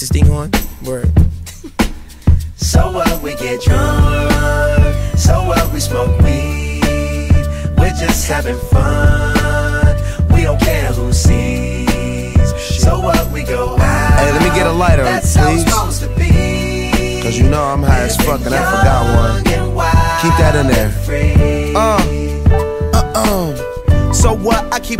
Is this thing on? Word. So what we get drunk, so what we smoke weed. We're just having fun, we don't care who sees. So what we go out. Hey, let me get a lighter, That's how it's please. supposed to be. Cause you know I'm high as fuck and I forgot one. Keep that in there. Uh, uh, uh. So what I keep?